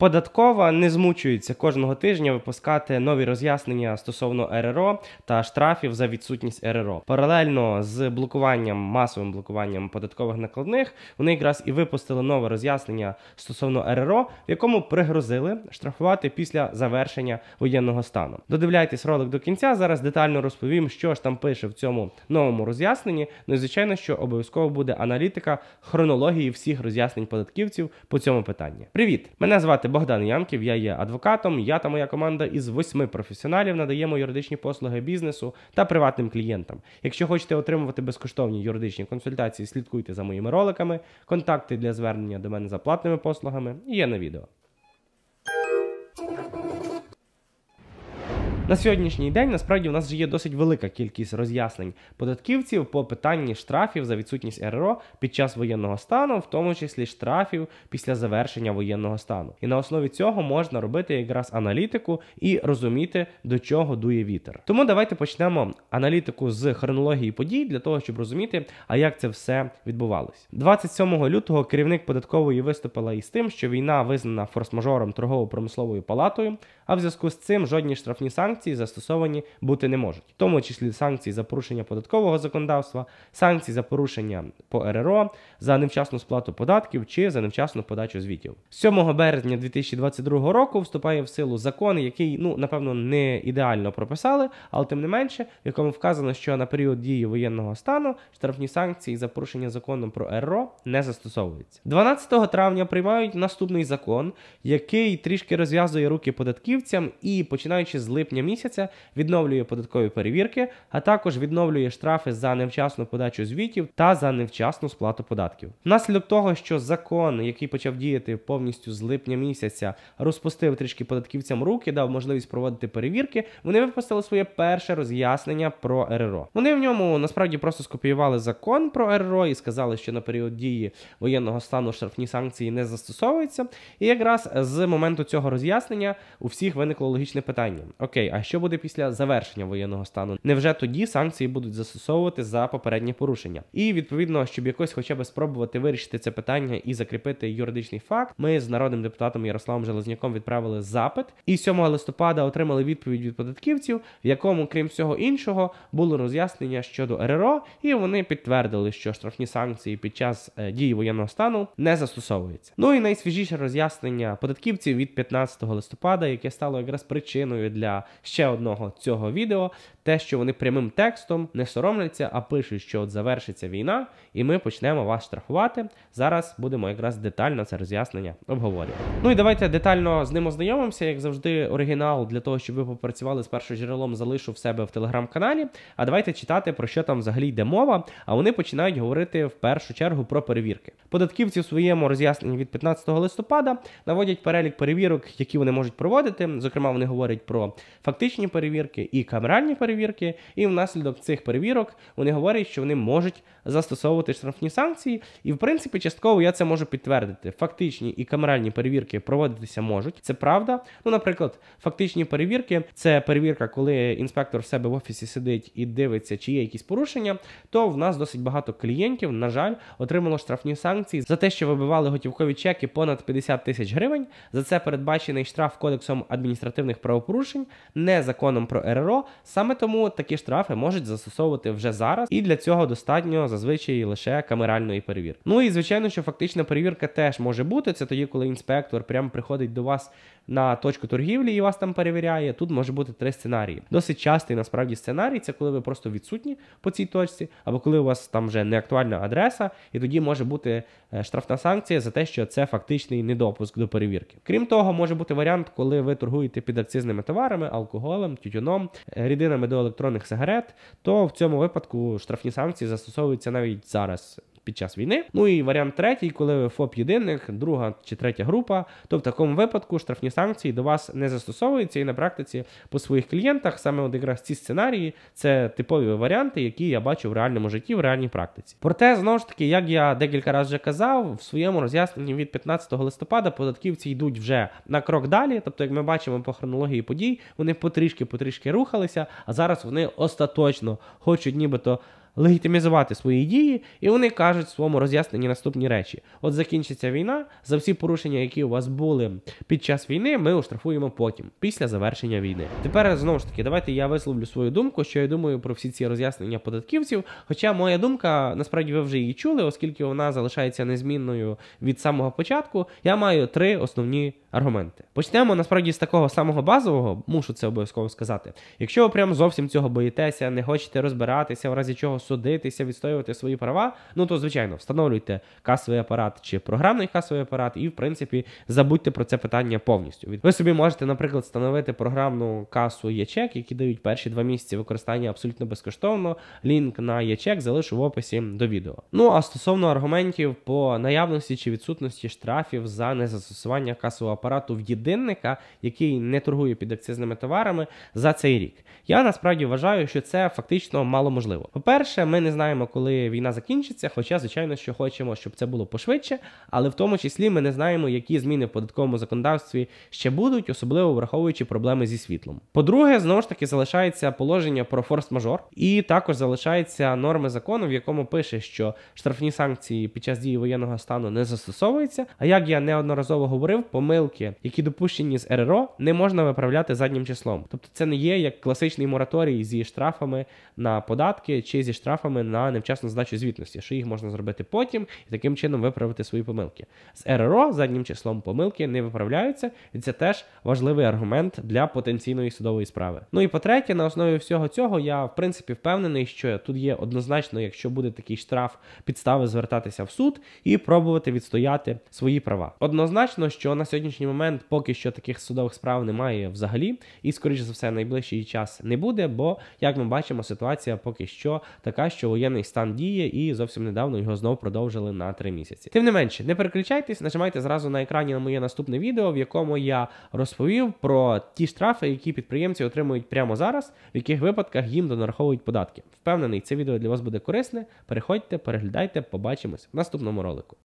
Податкова не змучується кожного тижня випускати нові роз'яснення стосовно РРО та штрафів за відсутність РРО. Паралельно з блокуванням, масовим блокуванням податкових накладних, вони якраз і випустили нове роз'яснення стосовно РРО, в якому пригрозили штрафувати після завершення воєнного стану. Додивляйтесь ролик до кінця. Зараз детально розповім, що ж там пише в цьому новому роз'ясненні. Ну і звичайно, що обов'язково буде аналітика хронології всіх роз'яснень податківців по цьому питанні. Привіт! Мене звати Богдан Ямків, я є адвокатом. Я та моя команда із восьми професіоналів надаємо юридичні послуги бізнесу та приватним клієнтам. Якщо хочете отримувати безкоштовні юридичні консультації, слідкуйте за моїми роликами. Контакти для звернення до мене за платними послугами є на відео. На сьогоднішній день насправді у нас вже є досить велика кількість роз'яснень податківців по питанні штрафів за відсутність РРО під час воєнного стану, в тому числі штрафів після завершення воєнного стану. І на основі цього можна робити якраз аналітику і розуміти, до чого дує вітер. Тому давайте почнемо аналітику з хронології подій для того, щоб розуміти, а як це все відбувалось. 27 лютого керівник податкової виступила із тим, що війна визнана форс-мажором торгово-промисловою палатою, а в зв'язку з цим жодні штрафні санкції санкції застосовані бути не можуть, в тому числі санкції за порушення податкового законодавства, санкції за порушення по РРО, за невчасну сплату податків чи за невчасну подачу звітів. 7 березня 2022 року вступає в силу закон, який ну напевно не ідеально прописали, але тим не менше, в якому вказано, що на період дії воєнного стану штрафні санкції за порушення закону про РРО не застосовуються. 12 травня приймають наступний закон, який трішки розв'язує руки податківцям і починаючи з липня місяця відновлює податкові перевірки, а також відновлює штрафи за невчасну подачу звітів та за невчасну сплату податків. Внаслідок того, що закон, який почав діяти повністю з липня місяця, розпустив трішки податківцям руки, дав можливість проводити перевірки. Вони випустили своє перше роз'яснення про РРО. Вони в ньому насправді просто скопіювали закон про РРО і сказали, що на період дії воєнного стану штрафні санкції не застосовуються. І якраз з моменту цього роз'яснення у всіх виникло логічне питання: Окей, а що буде після завершення воєнного стану? Невже тоді санкції будуть застосовувати за попередні порушення? І відповідно, щоб якось хоча б спробувати вирішити це питання і закріпити юридичний факт, ми з народним депутатом Ярославом Железняком відправили запит, і 7 листопада отримали відповідь від податківців, в якому, крім всього іншого, було роз'яснення щодо РРО, і вони підтвердили, що штрафні санкції під час е, дії воєнного стану не застосовуються. Ну і найсвіжіше роз'яснення податківців від 15 листопада, яке стало якраз причиною для ще одного цього відео, те, що вони прямим текстом не соромляться, а пишуть, що от завершиться війна, і ми почнемо вас штрафувати. Зараз будемо якраз детально це роз'яснення обговорювати. Ну і давайте детально з ним ознайомимося, як завжди, оригінал для того, щоб ви попрацювали з першим джерелом, залишу в себе в телеграм-каналі. А давайте читати, про що там взагалі йде мова. А вони починають говорити в першу чергу про перевірки. Податківці в своєму роз'ясненні від 15 листопада наводять перелік перевірок, які вони можуть проводити. Зокрема, вони говорять про фактичні перевірки і камеральні перевірки. І внаслідок цих перевірок вони говорять, що вони можуть застосовувати штрафні санкції. І, в принципі, частково я це можу підтвердити. Фактичні і камеральні перевірки проводитися можуть. Це правда. Ну, наприклад, фактичні перевірки це перевірка, коли інспектор в себе в офісі сидить і дивиться, чи є якісь порушення. То в нас досить багато клієнтів, на жаль, отримало штрафні санкції за те, що вибивали готівкові чеки понад 50 тисяч гривень. За це передбачений штраф кодексом адміністративних правопорушень не законом про РРО. Саме тому такі штрафи можуть застосовувати вже зараз, і для цього достатньо зазвичай лише камеральної перевірки. Ну і звичайно, що фактична перевірка теж може бути. Це тоді, коли інспектор прямо приходить до вас на точку торгівлі і вас там перевіряє. Тут може бути три сценарії. Досить частий насправді сценарій це коли ви просто відсутні по цій точці, або коли у вас там вже не актуальна адреса, і тоді може бути е, штрафна санкція за те, що це фактичний недопуск до перевірки. Крім того, може бути варіант, коли ви торгуєте під акцизними товарами, алкоголем, тютюном, е, рідинами до електронних сигарет, то в цьому випадку штрафні санкції застосовуються навіть зараз під час війни. Ну і варіант третій, коли ви ФОП єдиник, друга чи третя група, то в такому випадку штрафні санкції до вас не застосовуються і на практиці по своїх клієнтах саме от якраз ці сценарії це типові варіанти, які я бачу в реальному житті, в реальній практиці. Проте, знову ж таки, як я декілька разів вже казав, в своєму роз'ясненні від 15 листопада податківці йдуть вже на крок далі. Тобто, як ми бачимо по хронології подій, вони потрішки-потрішки рухалися, а зараз вони остаточно хочуть нібито легітимізувати свої дії, і вони кажуть в своєму роз'ясненні наступні речі: от закінчиться війна, за всі порушення, які у вас були під час війни, ми оштрафуємо потім, після завершення війни. Тепер знову ж таки, давайте я висловлю свою думку, що я думаю про всі ці роз'яснення податківців. Хоча моя думка, насправді ви вже її чули, оскільки вона залишається незмінною від самого початку. Я маю три основні аргументи. Почнемо насправді з такого самого базового, мушу це обов'язково сказати. Якщо ви прям зовсім цього боїтеся, не хочете розбиратися, в разі чого судитися, відстоювати свої права, ну то звичайно встановлюйте касовий апарат чи програмний касовий апарат, і в принципі забудьте про це питання повністю. Ви собі можете, наприклад, встановити програмну касу ЄЧЕК, які дають перші два місяці використання абсолютно безкоштовно. Лінк на ЄЧЕК залишу в описі до відео. Ну а стосовно аргументів по наявності чи відсутності штрафів за незастосування касового апарату в єдинника, який не торгує під акцизними товарами за цей рік. Я насправді вважаю, що це фактично мало можливо. По-перше, ми не знаємо, коли війна закінчиться, хоча, звичайно, що хочемо, щоб це було пошвидше, але в тому числі ми не знаємо, які зміни в податковому законодавстві ще будуть, особливо враховуючи проблеми зі світлом. По-друге, знову ж таки залишається положення про форс-мажор, і також залишаються норми закону, в якому пише, що штрафні санкції під час дії воєнного стану не застосовуються. А як я неодноразово говорив, помилки, які допущені з РРО, не можна виправляти заднім числом. Тобто це не є як класичний мораторій зі штрафами на податки чи зі штрафами на невчасну здачу звітності, що їх можна зробити потім і таким чином виправити свої помилки. З РРО заднім числом помилки не виправляються, і це теж важливий аргумент для потенційної судової справи. Ну і по-третє, на основі всього цього я в принципі впевнений, що тут є однозначно, якщо буде такий штраф, підстави звертатися в суд і пробувати відстояти свої права. Однозначно, що на сьогоднішній момент поки що таких судових справ немає взагалі, і скоріш за все найближчий час не буде, бо як ми бачимо, ситуація поки що така, що воєнний стан діє, і зовсім недавно його знову продовжили на три місяці. Тим не менше, не переключайтесь, нажимайте зразу на екрані на моє наступне відео, в якому я розповів про ті штрафи, які підприємці отримують прямо зараз, в яких випадках їм донараховують податки. Впевнений, це відео для вас буде корисне. Переходьте, переглядайте, побачимось в наступному ролику.